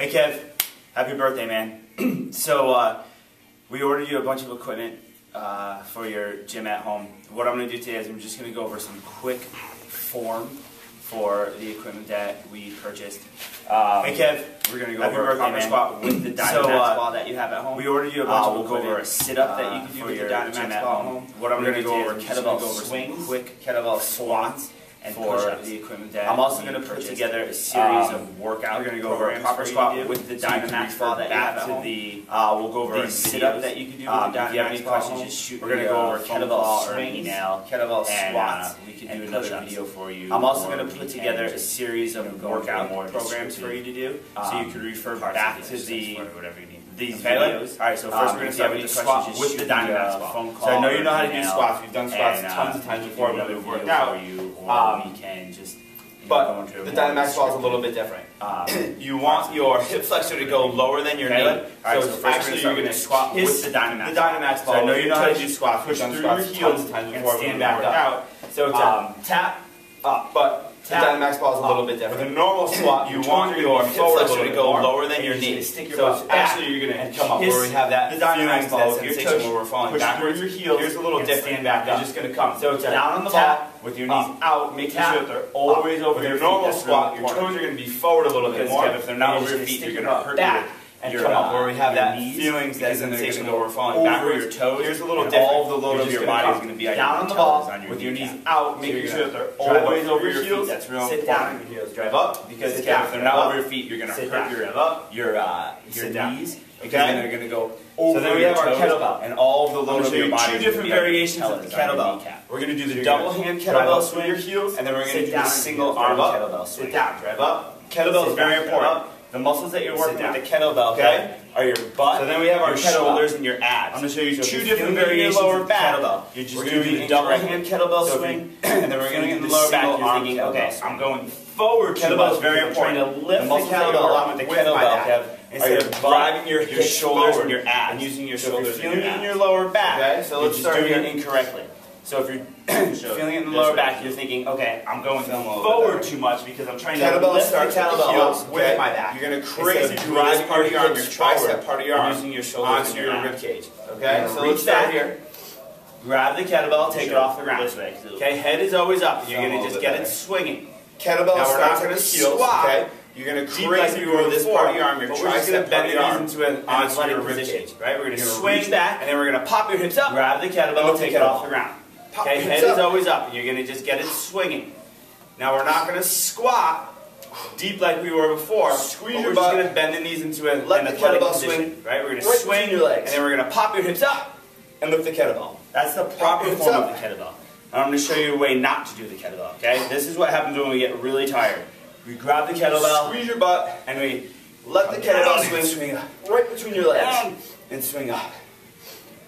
Hey Kev, happy birthday, man. so uh, we ordered you a bunch of equipment uh, for your gym at home. What I'm going to do today is I'm just going to go over some quick form for the equipment that we purchased. Um, hey Kev, we're going to go over birthday, a man. squat with the Dynamax so, uh, ball that you have at home. We ordered you a bunch uh, of equipment. We'll go over a sit-up that uh, you can do with your the Dynamax ball at home. What I'm going to go over is kettlebell swings, quick kettlebell squats and for push up the equipment that I'm also going to put together a series um, of workout. We're going to go over a proper squat with the so Dynamax ball that back to the. Uh, we'll go over the sit up that you can do. Um, if you have any questions, just shoot. We're going to go over kettlebell swings, email, kettlebell uh, squats. Uh, we can do another video for you. I'm also going to put together a series of workout more programs for you to do, so you can um, refer back to the whatever you need these okay, videos. All right, so first um, we're going to start with the squat with the Dynamax uh, phone call. So I know you know how to do squats. We've done squats and, uh, tons of uh, times before. We've worked out. You um, just but the Dynamax ball is a little bit different. Um, you want your hip flexor to go lower than your knee. Right, so, so actually, you're going to squat with the Dynamax. The Dynamax ball. So I know you know how to do squats. Push through your heels and stand back up. out. So um, tap up, but tap. The Dynamax ball is a little bit different. With a normal squat, you want your forward to go lower than your knee. Stick your so actually, you're going to come up where we have that the Dynamax ball with your touch, where we're falling backwards. Your heels Here's a little dip. Stand back up. You're just going to come. So it's down on the ball with your knees out, making tap, sure that they're always over your feet. With your normal squat, your toes are going to be forward a little bit more. If they're not over your feet, you're going to hurt your and your, come up, where we have that knees, feelings, that sensation that we're falling backwards. Your toes. Here's a little different. All the load of your body is going to be down on the ball on your with your knees out, making sure that they're always over your heels. That's real. Sit down your heels. Drive up because if they're not over your feet, you're going to hurt your your uh, your knees. Okay. And they're going to go over so then we have our kettlebell. And all of the load of your body. two different variations of the kettlebell. We're going to do the so double hand kettlebell swing your heels, and then we're going to do the single arm up. Kettlebell swing. Sit down, drive up. Kettlebell is very important. The muscles that you're working with the kettlebell, okay, are your butt. So then we have our shoulders and your abs. I'm going to show you so two different variations of lower back. Kettlebell. You're just we're doing the double hand kettlebell so swing, and then we're going to do the lower back. You're thinking, okay, I'm going forward. Kettlebell is very important. Trying to lift the, the kettlebell along with the kettlebell, Kev. Instead of driving your, your shoulders and your abs, and using your shoulders and your abs. in your lower back. Okay, so let's start it incorrectly. So if you're feeling it in the lower back, you're thinking, okay, I'm going forward too much because I'm trying kettlebell to lift start kettlebell heel with my back. You're going to create the drive part of your arm, your tricep part of your arm, using your shoulders onto your rib cage. Okay, so let's start here. Grab the kettlebell, take it off the ground. Okay, head is always up. You're going to just get it swinging. Kettlebell now starts at the heels. Okay. You're going to create your this part of your arm, your tricep part of your arm into an, onto your rib cage, right? We're going to swing that, and then we're going to pop your hips up, grab the kettlebell, take it off the ground. Okay, head is always up. You're going to just get it swinging. Now we're not going to squat deep like we were before. Squeeze your We're butt. just going to bend the knees into a, Let the athletic kettlebell position, swing right? We're gonna swing your legs, and then we're going to pop your hips up and lift the kettlebell. That's the proper form of the kettlebell. And I'm going to show you a way not to do the kettlebell. Okay, this is what happens when we get really tired. We grab the kettlebell, squeeze your butt, and we let the kettlebell swing, swing up right between your legs, and swing up.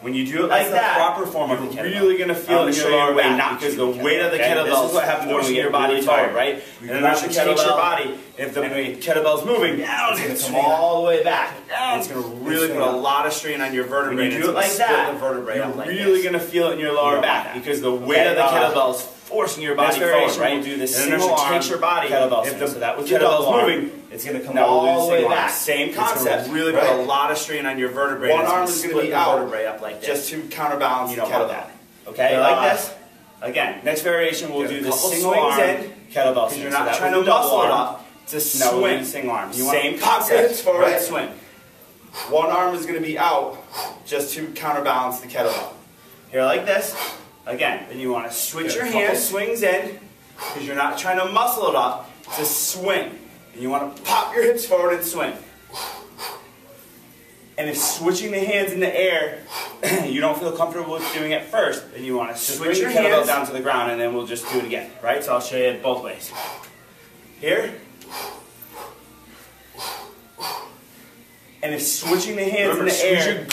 When you do it like that, proper form you're really going to feel the shoulder weight, back because the weight of the kettlebell okay? is what happens forcing your body really forward, right? We and then as the kettlebell, your body, if the anyway, kettlebell's moving, it's going to come all the way back. Down. It's going to really put a lot of strain on your vertebrae. When you do it like that, you're really going to feel it in your lower back because the weight of the uh, kettlebell is forcing your body forward, right? Will do this and single arm takes your body. Kettlebell if the, so that with kettlebell arm, moving, it's going to come all the way arm. back. Same concept. really right? put a lot of strain on your vertebrae. One arm is going to be out, vertebrae up like this, just to counterbalance you know, the kettlebell. Okay, uh, like this. Again, next variation we'll do the single arm in, kettlebell swing. You're not so trying to muscle it up. To swing, single arm. You Same concept. Forward right. swing. One arm is going to be out, just to counterbalance the kettlebell. Here, like this. Again, then you want to switch your hand, swings in, because you're not trying to muscle it up, to swing. And you want to pop your hips forward and swing. And if switching the hands in the air, you don't feel comfortable with doing it first, then you want to switch your kettlebell down to the ground and then we'll just do it again, right? So I'll show you both ways. Here, And if switching the hands Remember, in the air,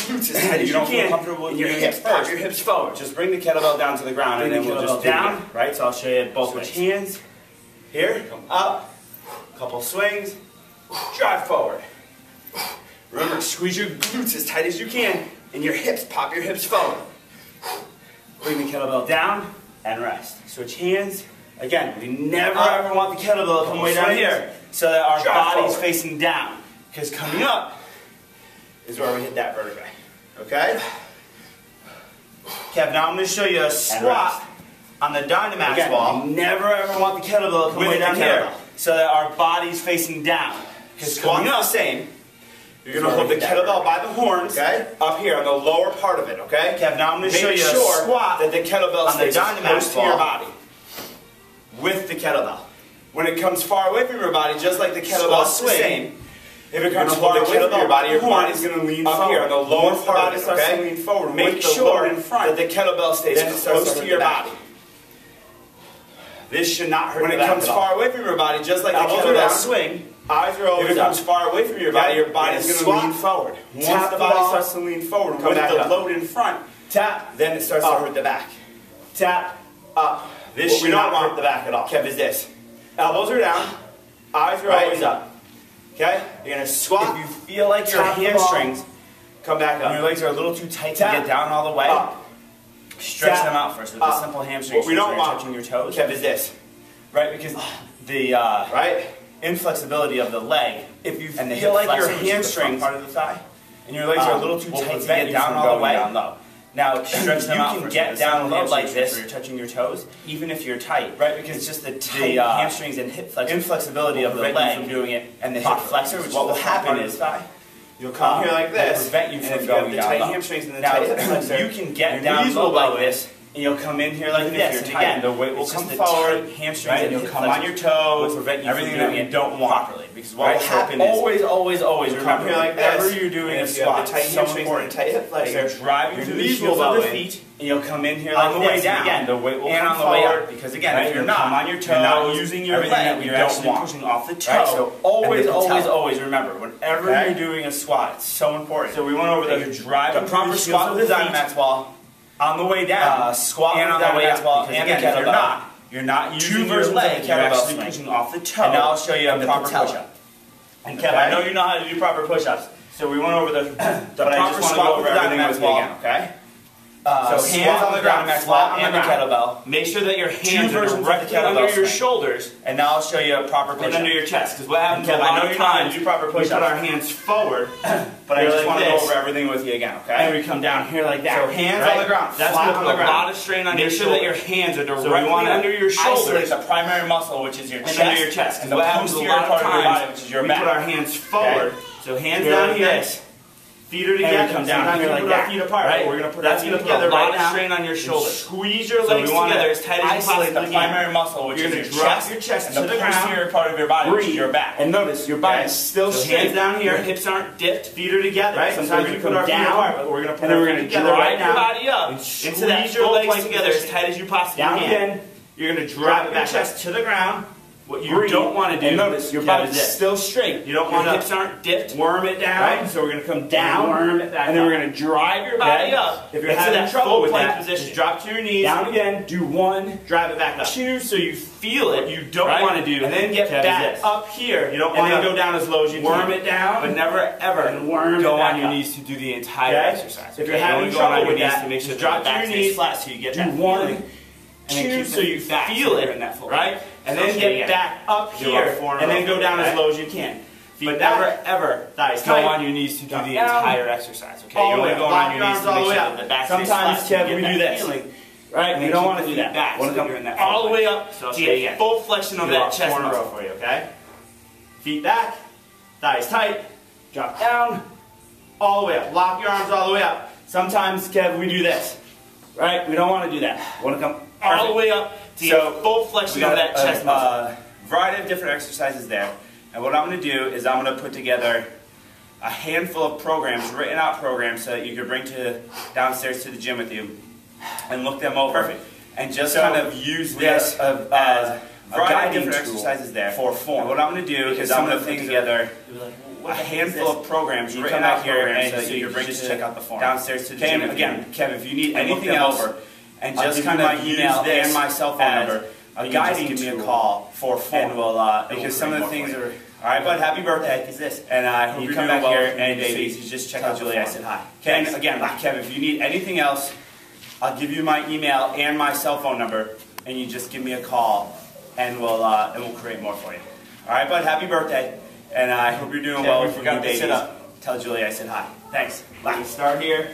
you, you don't feel comfortable with your hips first, pop your hips forward. Just bring the kettlebell down to the ground, bring and then the we'll just down. It, right, so I'll show you both Switch ways. hands. Here, up, couple swings, drive forward. Remember, squeeze your glutes as tight as you can, and your hips pop your hips forward. Bring the kettlebell down and rest. Switch hands. Again, we never up. ever want the kettlebell to come way down here so that our body's facing down. Because coming up, is where we hit that vertebrae. Okay? Kev, now I'm going to show you a squat on the Dynamax Again, ball. Never ever want the kettlebell to way down here so that our body's facing down. Because coming the same. You're going to hold the kettlebell by the horns okay? up here on the lower part of it, okay? Kev, now I'm going to show you sure a squat that the kettlebell on the Dynamax ball. to your body with the kettlebell. When it comes far away from your body, just like the kettlebell, same. It becomes harder with your body. Your body is going to lean up forward. here. The lower Once part the body starts okay? to lean forward. Make sure in front that the kettlebell stays close to your body. This should not hurt. When it comes far away from your body, just like Elbows the kettlebell swing, eyes are always if it comes up. far away from your body, your body is going to lean forward. Once Tap the body starts to lean forward, with the up. load in front, tap. Then it starts up. to hurt the back. Tap up. This what should not hurt the back at all. Kev is this. Elbows are down. Eyes are right. always up. Okay? You're going to squat. If you feel like your hamstrings, come back up. Your legs are a little too tight Tap. to get down all the way. Up. Stretch Tap. them out first with up. a simple hamstring. What we don't want touching your toes. Kev is this, right? Because the uh, right inflexibility of the leg. If you feel like your hamstring part of the thigh, and your legs um, are a little too tight to get down all the way, down low. Now, Stretch you, them you out can get down low like this, touching your toes, even if you're tight. Right, because it's just the, the uh, hamstrings and hip flexor inflexibility of the leg from doing it, and the hip flexor, which what will happen is You'll come um, here like this, prevent you from going down. Tight hamstrings and the tight hip flexor. You can get down low like this and you'll come in here like this. If you're again, the weight will come forward, hamstring, right? and you'll come on your toes. Will prevent you everything from doing that you don't want properly. Because what right? will happen is always, always, always remember like whatever you're doing a squat. Tight so important. Tight hip flexor. They're driving your the heels of the feet. And you'll come in here on the way down. Again, the weight will and on the way up. Because again, if you're not on your toes, you're not using your leg. That you're actually pushing off the toe. So always, always, always remember whenever you're doing a squat, it's so important. So we went over the proper squat with the Dynamax on the way down, uh, squat and on the way up. Well, and again. You're not, you're not using two versions your leg, of the kettlebell. You're actually swing. pushing off the toe. And now I'll show you a proper push-up. And Kev. I know you know how to do proper push-ups, so we went over the, the but proper I just want go over everything with you again, okay? So uh, hands on the ground, flat, flat on, the, ground. kettlebell. Make sure that your hands Two are directly under your shoulders. And now I'll show you a proper push. And under your chest, because what happens Kevin, I know proper push. We put our hands forward, but I just like want to go over everything with you again, okay? And we come down here like that. So hands right? on the ground. That's flat on the ground. a lot of strain on Make your sure that your hands are directly so under your shoulders. Isolate the primary muscle, which is your chest. And under your chest, because what happens to your part of your body, which is your back. We put our hands forward. So hands down here. Feet are together. Come down. Sometimes you're like that. Feet apart. Right. We're gonna put That's gonna put a lot right of strain on your shoulders. Squeeze your legs so we together as tight as you can the primary muscle, which you're is your chest, your chest and the posterior part of your body, Breathe. which is your back. And notice your body is still so straight. Hands down here. Hips aren't dipped. Feet are together. Right. Sometimes we put our feet apart, but we're gonna put our together. right now. body up. And squeeze your legs together as tight as you possibly can. Down again. You're gonna drop your chest to the ground. What you breathe. don't want to do notice your body's dip. still straight. You don't your want hips aren't dipped. Worm it down. Right? So we're gonna come down. Worm it back and then we're gonna drive your body up. If you're it's having trouble with that, position. just drop to your knees. Down again. Do one. Drive it back up. Two. So you feel it. You don't right? want to do. And then get back up here. You don't want to go down as low as you worm can. Worm it down. But never ever and worm go on your up. knees to do the entire okay? exercise. If you're having trouble with that, make sure drop to your knees flat so you get that. feeling. Two, so you feel it in that floor. Right and then get yeah. back up here, and then go down as low as you can. Feet but never ever thighs. Go on your knees to do the entire exercise. Okay, all you're only going on your knees to make sure that the back Sometimes, Kev, we do this. Feeling. Right, and we don't want to do that. Back, so come in that all the way up so to again. full flexion of that chest muscle for you. Okay, feet back, thighs tight, drop down, all the way up. Lock your arms all the way up. Sometimes, Kev, we do this. Right, we don't want to do that. Want to come all the way up so full flexion of that chest muscle. Uh, variety of different exercises there. And what I'm going to do is I'm going to put together a handful of programs, written out programs, so that you can bring to downstairs to the gym with you and look them over. Perfect. And just so kind of use this of, as a variety of different exercises there for form. And what I'm going to do is I'm going to put together a handful of programs you written out here, programs, and so, so you can bring to check out the form downstairs to the Cam, gym. Again, Kevin, if you need anything else. Over, just kind of email and my cell phone number. A guiding give me a call for form. and we'll uh, because some of the things are. All right, bud. Happy birthday. Is this? And uh, Hope you come back well here and baby. you just check out Julie I said hi. Thanks. again, Kev, if you need anything else, I'll give you my email and my cell phone number, and you just give me a call, and we'll uh, and we'll create more for you. All right, bud. Happy birthday, And I hope you're doing well we forgot to sit up. Tell Julie I said hi. Thanks. We're gonna start here.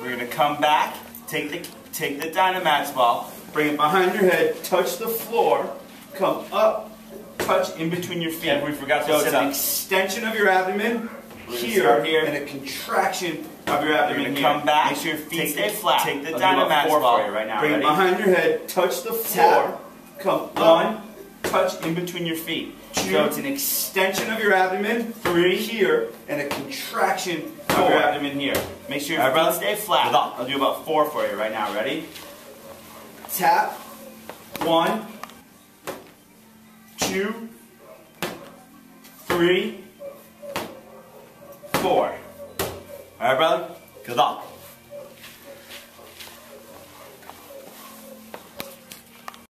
We're gonna come back, take the take the Dynamax ball, bring it behind your head, touch the floor, come up, touch in between your feet. Okay, we forgot to so it's an extension of your abdomen here, here. and a contraction Of your abdomen here. come back, Make sure your feet stay flat. Take the Dynamax ball, for you right now. bring Ready? it behind your head, touch the floor, come one, touch in between your feet. Two. So it's an extension of your abdomen, three here, and a contraction Four. your abdomen here. Make sure your All feet brother? stay flat. I'll do about four for you right now. Ready? Tap, one, two, three, four. All right, brother? Good luck.